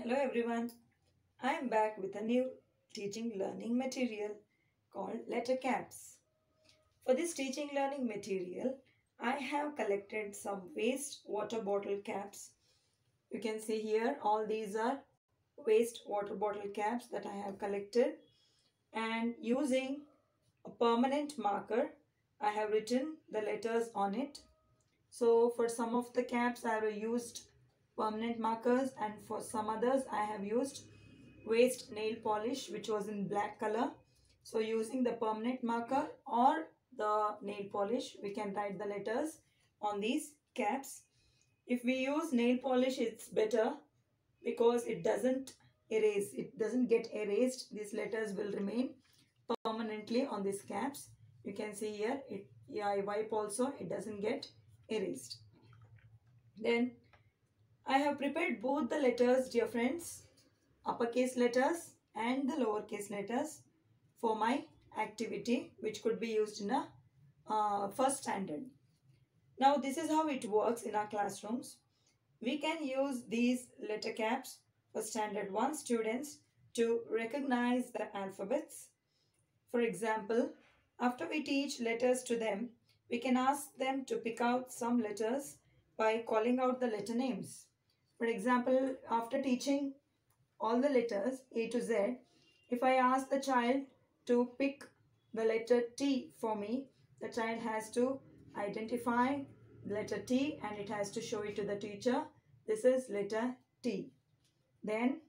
Hello everyone. I am back with a new teaching learning material called letter caps. For this teaching learning material, I have collected some waste water bottle caps. You can see here all these are waste water bottle caps that I have collected and using a permanent marker I have written the letters on it. So for some of the caps I have used permanent markers and for some others I have used waste nail polish which was in black color. So using the permanent marker or the nail polish we can write the letters on these caps. If we use nail polish it's better because it doesn't erase it doesn't get erased these letters will remain permanently on these caps you can see here it yeah I wipe also it doesn't get erased then I have prepared both the letters dear friends uppercase letters and the lowercase letters for my activity which could be used in a uh, first standard. Now this is how it works in our classrooms. We can use these letter caps for standard 1 students to recognize the alphabets. For example after we teach letters to them we can ask them to pick out some letters by calling out the letter names for example, after teaching all the letters A to Z, if I ask the child to pick the letter T for me, the child has to identify letter T and it has to show it to the teacher. This is letter T. Then,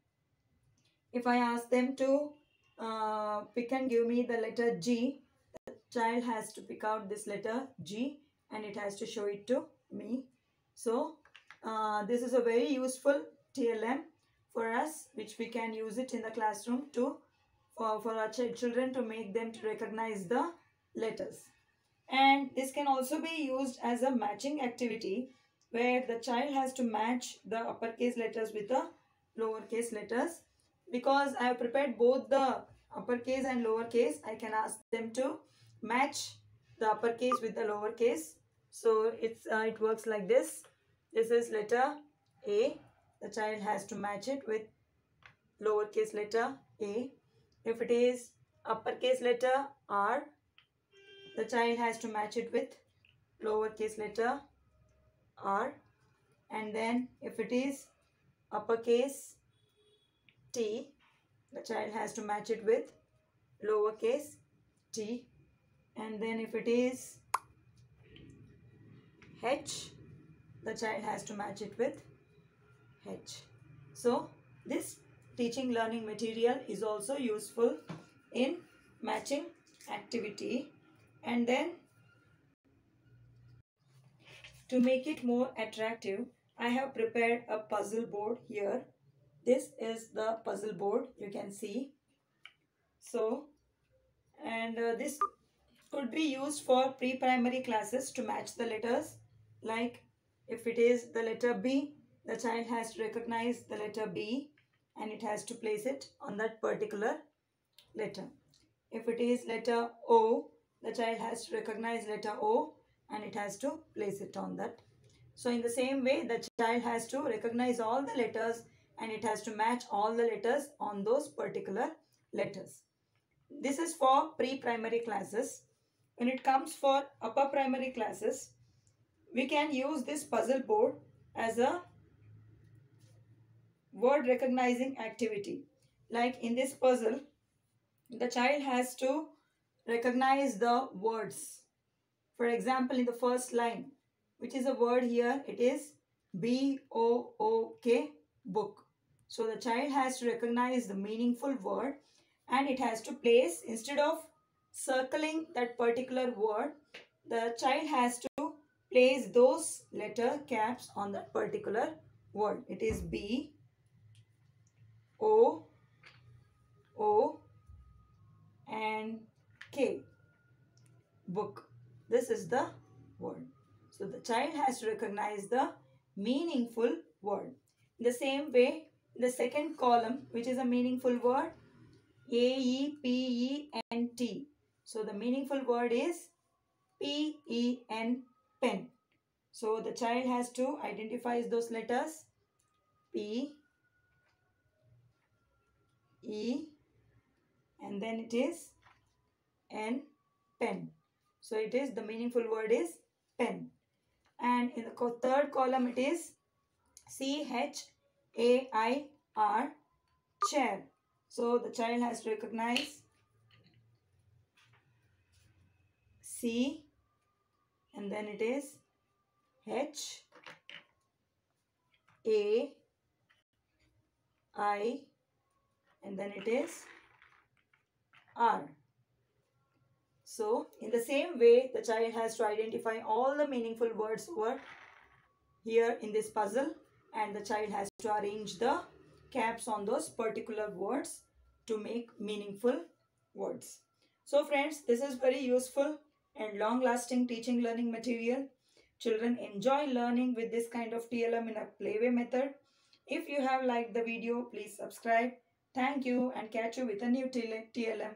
if I ask them to uh, pick and give me the letter G, the child has to pick out this letter G and it has to show it to me. So, uh, this is a very useful TLM for us which we can use it in the classroom to for, for our ch children to make them to recognize the letters. And this can also be used as a matching activity where the child has to match the uppercase letters with the lowercase letters. Because I have prepared both the uppercase and lowercase, I can ask them to match the uppercase with the lowercase. So it's uh, it works like this this is letter A. The child has to match it with lowercase letter A. If it is uppercase letter R, the child has to match it with lowercase letter R. And then if it is uppercase T, the child has to match it with lowercase t. And then if it is H, the child has to match it with H. So this teaching learning material is also useful in matching activity and then to make it more attractive I have prepared a puzzle board here. This is the puzzle board you can see. So and uh, this could be used for pre-primary classes to match the letters like if it is the letter B, the child has to recognize the letter B and it has to place it on that particular letter. If it is letter O, the child has to recognize letter O and it has to place it on that. So in the same way, the child has to recognize all the letters and it has to match all the letters on those particular letters. This is for pre-primary classes. When it comes for upper primary classes, we can use this puzzle board as a word recognizing activity. Like in this puzzle, the child has to recognize the words. For example, in the first line, which is a word here, it is B-O-O-K, book. So the child has to recognize the meaningful word and it has to place, instead of circling that particular word, the child has to place those letter caps on that particular word. It is B, O, O and K, book. This is the word. So the child has to recognize the meaningful word. In the same way, the second column, which is a meaningful word, A, E, P, E, N, T. So the meaningful word is P, E, N, pen. So the child has to identify those letters P, E and then it is N pen. So it is the meaningful word is pen. And in the third column it is C H A I R chair. So the child has to recognize C and then it is H A I and then it is R. So, in the same way, the child has to identify all the meaningful words over here in this puzzle and the child has to arrange the caps on those particular words to make meaningful words. So friends, this is very useful and long-lasting teaching learning material. Children enjoy learning with this kind of TLM in a playway method. If you have liked the video, please subscribe. Thank you and catch you with a new TLM.